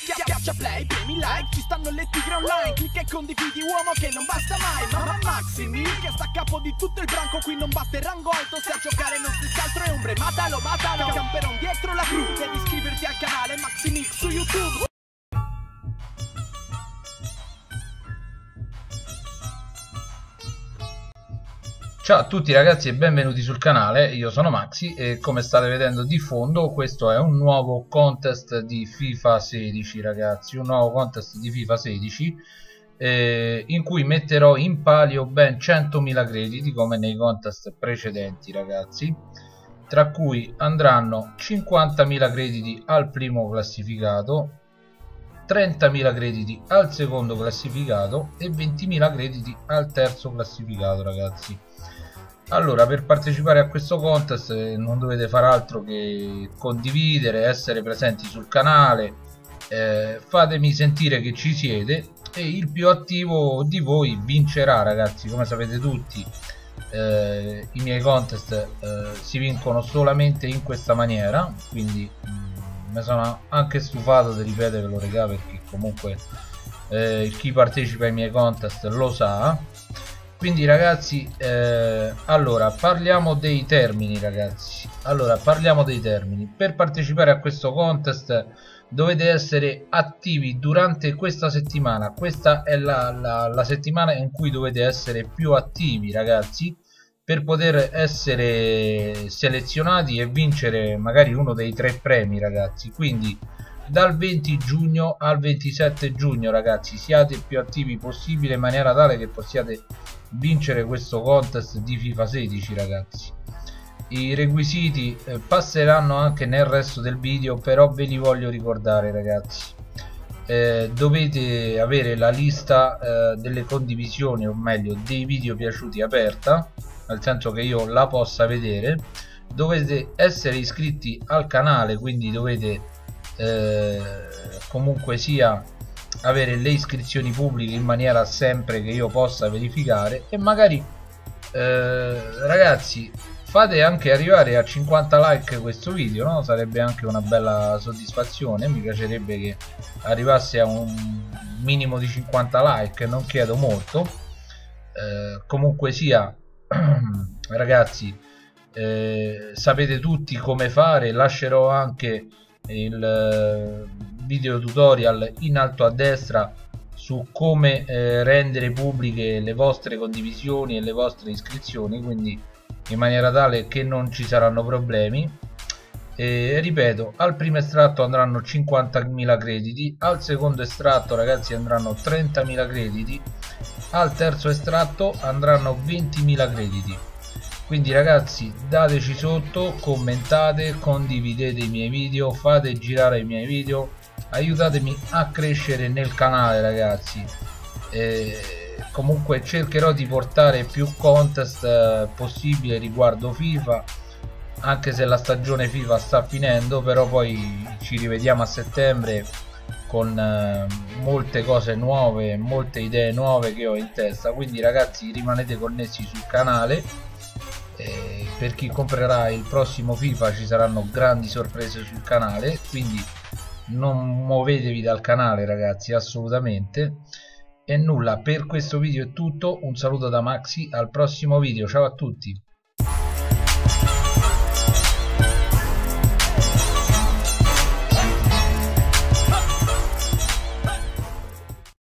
Schiaccia play, premi like, ci stanno le tigre online. Clicca e condividi uomo che non basta mai. Mamma Maximi che sta a capo di tutto il branco. Qui non basta il rango alto, se a giocare non si scaltro è ombre. Matalo, matalo, camperon dietro la cru Devi iscriverti al canale Maximix su YouTube Ciao a tutti ragazzi e benvenuti sul canale, io sono Maxi e come state vedendo di fondo questo è un nuovo contest di FIFA 16 ragazzi, un nuovo contest di FIFA 16 eh, in cui metterò in palio ben 100.000 crediti come nei contest precedenti ragazzi tra cui andranno 50.000 crediti al primo classificato 30.000 crediti al secondo classificato e 20.000 crediti al terzo classificato ragazzi allora per partecipare a questo contest eh, non dovete fare altro che condividere essere presenti sul canale eh, fatemi sentire che ci siete e il più attivo di voi vincerà ragazzi. Come sapete tutti eh, i miei contest eh, si vincono solamente in questa maniera quindi mm, mi sono anche stufato di ripetervelo regà perché comunque eh, chi partecipa ai miei contest lo sa quindi ragazzi eh, allora parliamo dei termini ragazzi. Allora parliamo dei termini. Per partecipare a questo contest dovete essere attivi durante questa settimana. Questa è la, la, la settimana in cui dovete essere più attivi ragazzi per poter essere selezionati e vincere magari uno dei tre premi ragazzi. Quindi dal 20 giugno al 27 giugno ragazzi. Siate più attivi possibile in maniera tale che possiate vincere questo contest di FIFA 16 ragazzi. I requisiti eh, passeranno anche nel resto del video però ve li voglio ricordare ragazzi. Eh, dovete avere la lista eh, delle condivisioni o meglio dei video piaciuti aperta nel senso che io la possa vedere. Dovete essere iscritti al canale quindi dovete eh, comunque sia avere le iscrizioni pubbliche in maniera sempre che io possa verificare e magari eh, ragazzi fate anche arrivare a 50 like questo video no? sarebbe anche una bella soddisfazione. Mi piacerebbe che arrivasse a un minimo di 50 like non chiedo molto. Eh, comunque sia ragazzi eh, sapete tutti come fare. Lascerò anche il video tutorial in alto a destra su come eh, rendere pubbliche le vostre condivisioni e le vostre iscrizioni quindi in maniera tale che non ci saranno problemi. E ripeto al primo estratto andranno 50.000 crediti al secondo estratto ragazzi andranno 30.000 crediti al terzo estratto andranno 20.000 crediti quindi ragazzi dateci sotto commentate condividete i miei video fate girare i miei video aiutatemi a crescere nel canale ragazzi. E comunque cercherò di portare più contest eh, possibile riguardo FIFA anche se la stagione FIFA sta finendo però poi ci rivediamo a settembre con eh, molte cose nuove molte idee nuove che ho in testa. Quindi ragazzi rimanete connessi sul canale per chi comprerà il prossimo FIFA ci saranno grandi sorprese sul canale quindi non muovetevi dal canale ragazzi assolutamente. E nulla per questo video è tutto un saluto da Maxi al prossimo video ciao a tutti